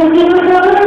Said